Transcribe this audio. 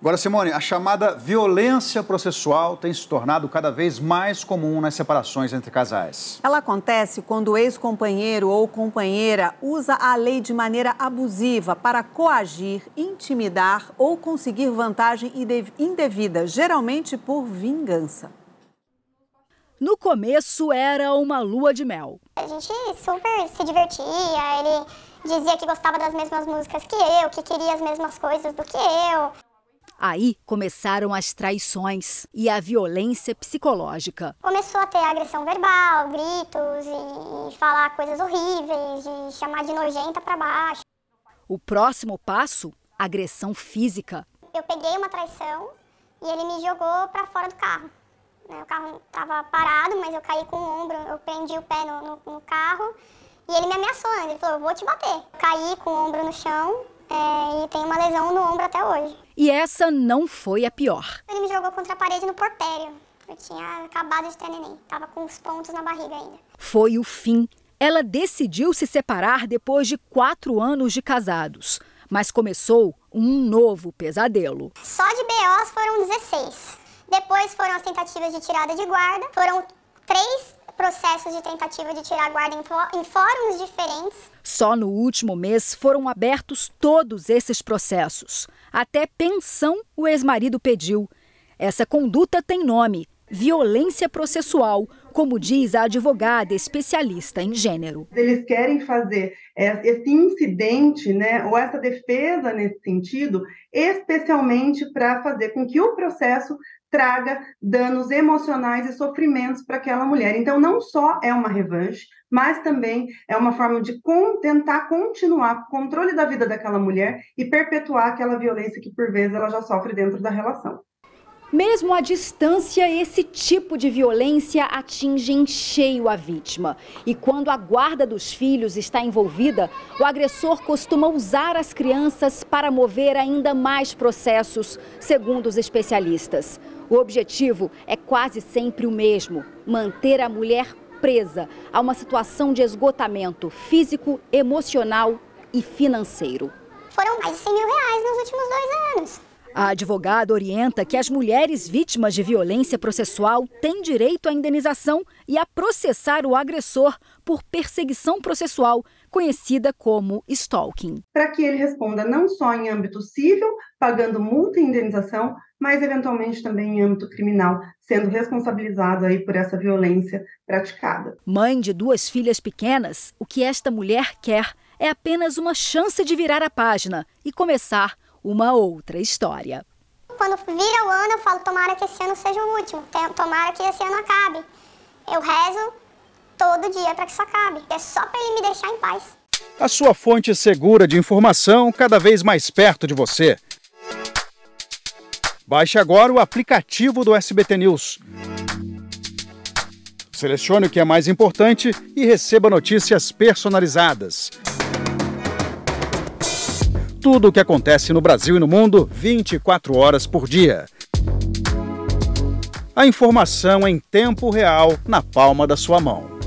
Agora, Simone, a chamada violência processual tem se tornado cada vez mais comum nas separações entre casais. Ela acontece quando o ex-companheiro ou companheira usa a lei de maneira abusiva para coagir, intimidar ou conseguir vantagem indevida, geralmente por vingança. No começo era uma lua de mel. A gente super se divertia, ele dizia que gostava das mesmas músicas que eu, que queria as mesmas coisas do que eu. Aí começaram as traições e a violência psicológica. Começou a ter agressão verbal, gritos e falar coisas horríveis, de chamar de nojenta para baixo. O próximo passo, agressão física. Eu peguei uma traição e ele me jogou para fora do carro. Né, o carro estava parado, mas eu caí com o ombro, eu prendi o pé no, no, no carro e ele me ameaçou. Né? Ele falou: Eu vou te bater. Eu caí com o ombro no chão é, e tenho uma lesão no ombro até hoje. E essa não foi a pior. Ele me jogou contra a parede no portério. Eu tinha acabado de ter neném, tava com os pontos na barriga ainda. Foi o fim. Ela decidiu se separar depois de quatro anos de casados, mas começou um novo pesadelo. Só de BOs foram 16. Depois foram as tentativas de tirada de guarda, foram três processos de tentativa de tirar a guarda em, fóruns diferentes. Só no último mês foram abertos todos esses processos. Até pensão o ex-marido pediu. Essa conduta tem nome: violência processual, como diz a advogada especialista em gênero. Eles querem fazer esse incidente, né, ou essa defesa nesse sentido, especialmente para fazer com que o processo traga danos emocionais e sofrimentos para aquela mulher. Então, não só é uma revanche, mas também é uma forma de tentar continuar o controle da vida daquela mulher e perpetuar aquela violência que, por vezes, ela já sofre dentro da relação. Mesmo à distância, esse tipo de violência atinge em cheio a vítima. E quando a guarda dos filhos está envolvida, o agressor costuma usar as crianças para mover ainda mais processos, segundo os especialistas. O objetivo é quase sempre o mesmo: manter a mulher presa a uma situação de esgotamento físico, emocional e financeiro. Foram mais de 100 mil reais nos últimos dois anos. A advogada orienta que as mulheres vítimas de violência processual têm direito à indenização e a processar o agressor por perseguição processual, conhecida como stalking. Para que ele responda não só em âmbito civil, pagando multa e indenização, mas eventualmente também em âmbito criminal, sendo responsabilizado aí por essa violência praticada. Mãe de duas filhas pequenas, o que esta mulher quer é apenas uma chance de virar a página e começar uma outra história. Quando vira o ano, eu falo: tomara que esse ano seja o último, tomara que esse ano acabe. Eu rezo todo dia para que isso acabe. É só para ele me deixar em paz. A sua fonte segura de informação cada vez mais perto de você. Baixe agora o aplicativo do SBT News. Selecione o que é mais importante e receba notícias personalizadas tudo o que acontece no Brasil e no mundo 24 horas por dia. A informação em tempo real na palma da sua mão.